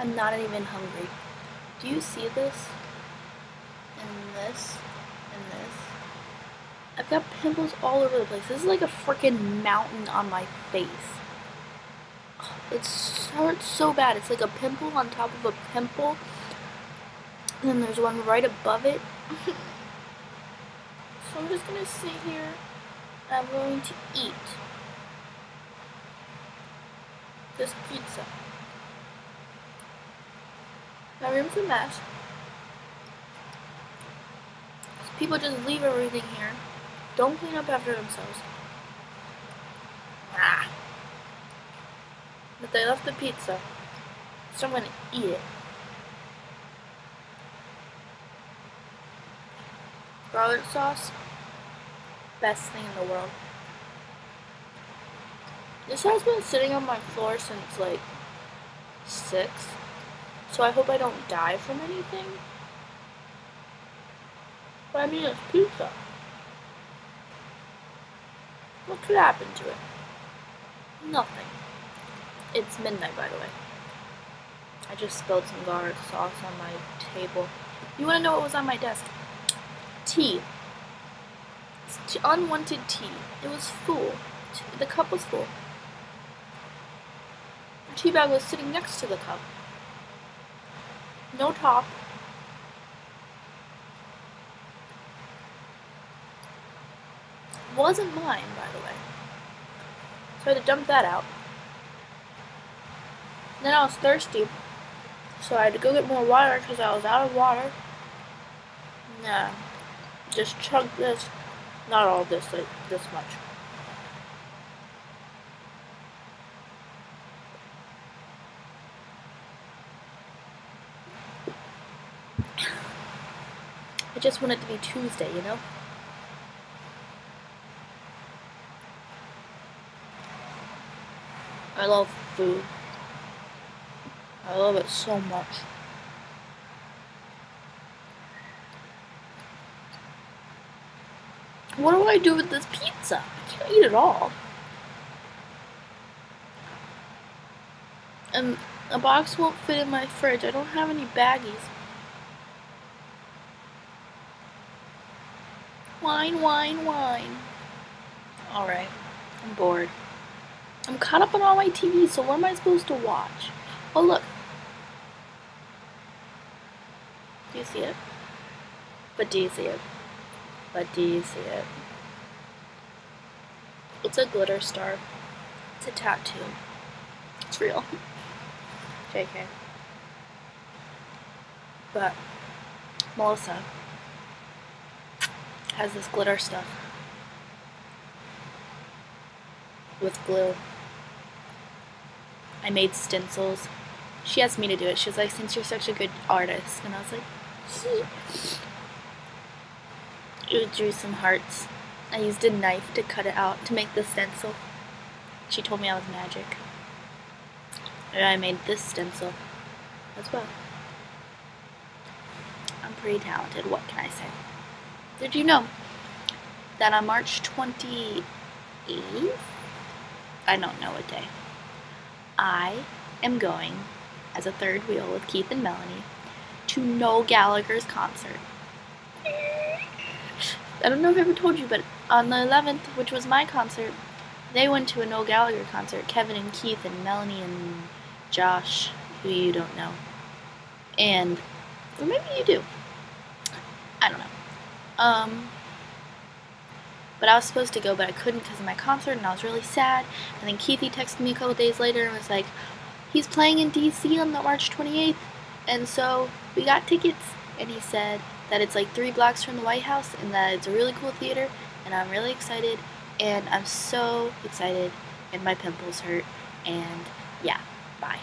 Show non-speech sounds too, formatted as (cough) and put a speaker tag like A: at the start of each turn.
A: I'm not even hungry. Do you see this? And this? And this? I've got pimples all over the place. This is like a freaking mountain on my face. It hurts so bad. It's like a pimple on top of a pimple. And then there's one right above it. (laughs) so I'm just gonna sit here I'm going to eat this pizza. My room's a mess. People just leave everything here. Don't clean up after themselves. Ah. But they left the pizza. So I'm gonna eat it. Garlic sauce. Best thing in the world. This has been sitting on my floor since like 6. So I hope I don't die from anything. But I mean, it's pizza. What could happen to it? Nothing. It's midnight, by the way. I just spilled some garlic sauce on my table. You want to know what was on my desk? Tea. It's unwanted tea. It was full. The cup was full. The tea bag was sitting next to the cup. No top. Wasn't mine, by the way. So I had to dump that out. Then I was thirsty, so I had to go get more water because I was out of water. Nah, just chug this, not all this, like this much. I just want it to be Tuesday, you know? I love food. I love it so much. What do I do with this pizza? I can't eat it all. And a box won't fit in my fridge. I don't have any baggies. Wine, wine, wine. Alright. I'm bored. I'm caught up on all my TV, so what am I supposed to watch? Oh, look. Do you see it? But do you see it? But do you see it? It's a glitter star. It's a tattoo. It's real. (laughs) JK. But Melissa has this glitter stuff with glue. I made stencils. She asked me to do it. She was like, since you're such a good artist. And I was like, I drew some hearts. I used a knife to cut it out to make the stencil. She told me I was magic. And I made this stencil as well. I'm pretty talented, what can I say? Did you know that on March 28th, I don't know what day, I am going as a third wheel with Keith and Melanie to Noel Gallagher's concert. I don't know if I ever told you, but on the 11th, which was my concert, they went to a Noel Gallagher concert. Kevin and Keith and Melanie and Josh, who you don't know. And, or maybe you do. Um, but I was supposed to go, but I couldn't because of my concert, and I was really sad. And then Keithy texted me a couple days later and was like, he's playing in DC on the March 28th, and so we got tickets. And he said that it's like three blocks from the White House, and that it's a really cool theater, and I'm really excited, and I'm so excited, and my pimples hurt, and yeah, bye.